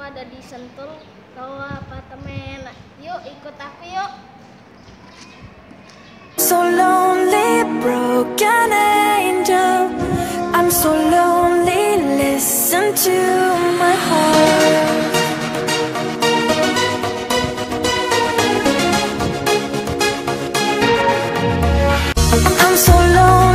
aku ada di Sentul ke apartemen yuk ikut aku yuk. So lonely broken angel. I'm so lonely listen to my heart. I'm so lonely.